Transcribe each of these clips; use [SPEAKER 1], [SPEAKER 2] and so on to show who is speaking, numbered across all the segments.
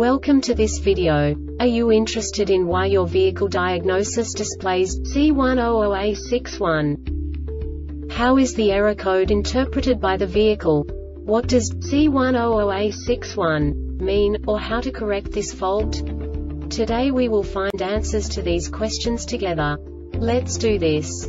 [SPEAKER 1] Welcome to this video. Are you interested in why your vehicle diagnosis displays C100A61? How is the error code interpreted by the vehicle? What does C100A61 mean, or how to correct this fault? Today we will find answers to these questions together. Let's do this.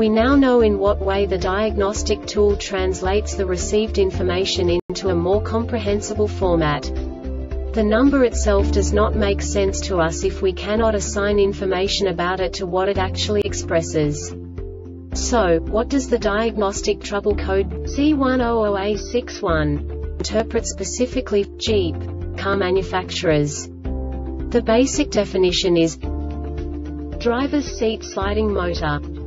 [SPEAKER 1] We now know in what way the diagnostic tool translates the received information into a more comprehensible format. The number itself does not make sense to us if we cannot assign information about it to what it actually expresses. So, what does the diagnostic trouble code C100A61 interpret specifically Jeep car manufacturers? The basic definition is driver's seat sliding motor.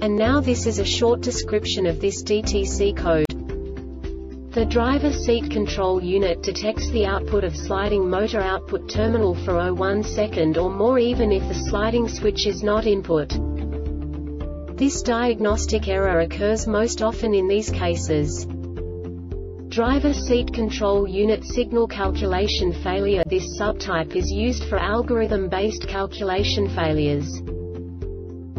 [SPEAKER 1] And now this is a short description of this DTC code. The driver seat control unit detects the output of sliding motor output terminal for 01 second or more even if the sliding switch is not input. This diagnostic error occurs most often in these cases. Driver seat control unit signal calculation failure This subtype is used for algorithm-based calculation failures.